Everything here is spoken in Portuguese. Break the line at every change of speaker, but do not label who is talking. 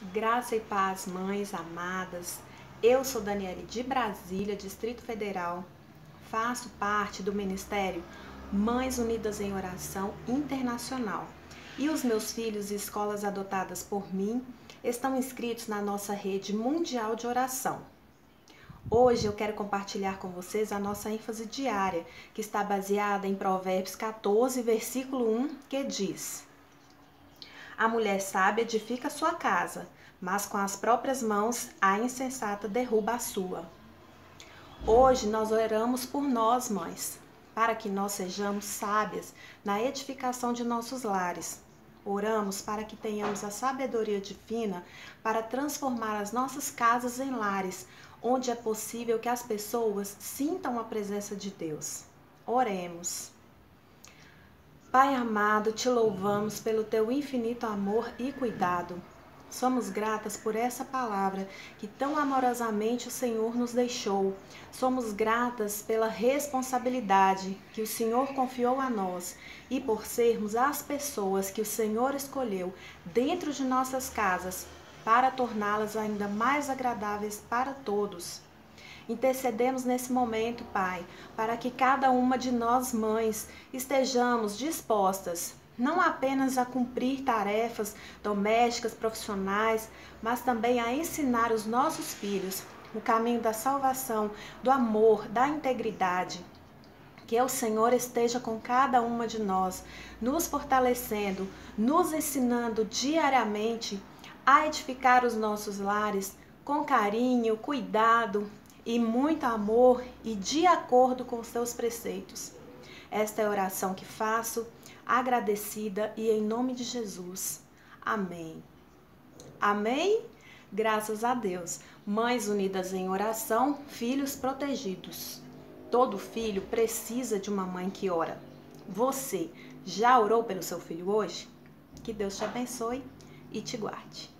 Graça e paz, mães amadas. Eu sou Daniele de Brasília, Distrito Federal. Faço parte do Ministério Mães Unidas em Oração Internacional. E os meus filhos e escolas adotadas por mim estão inscritos na nossa rede mundial de oração. Hoje eu quero compartilhar com vocês a nossa ênfase diária, que está baseada em Provérbios 14, versículo 1, que diz: a mulher sábia edifica sua casa, mas com as próprias mãos a insensata derruba a sua. Hoje nós oramos por nós, mães, para que nós sejamos sábias na edificação de nossos lares. Oramos para que tenhamos a sabedoria divina para transformar as nossas casas em lares, onde é possível que as pessoas sintam a presença de Deus. Oremos. Pai amado, te louvamos pelo teu infinito amor e cuidado. Somos gratas por essa palavra que tão amorosamente o Senhor nos deixou. Somos gratas pela responsabilidade que o Senhor confiou a nós e por sermos as pessoas que o Senhor escolheu dentro de nossas casas para torná-las ainda mais agradáveis para todos. Intercedemos nesse momento, Pai, para que cada uma de nós, mães, estejamos dispostas não apenas a cumprir tarefas domésticas, profissionais, mas também a ensinar os nossos filhos o caminho da salvação, do amor, da integridade. Que o Senhor esteja com cada uma de nós, nos fortalecendo, nos ensinando diariamente a edificar os nossos lares com carinho, cuidado, e muito amor e de acordo com os teus preceitos. Esta é a oração que faço, agradecida e em nome de Jesus. Amém. Amém? Graças a Deus. Mães unidas em oração, filhos protegidos. Todo filho precisa de uma mãe que ora. Você já orou pelo seu filho hoje? Que Deus te abençoe e te guarde.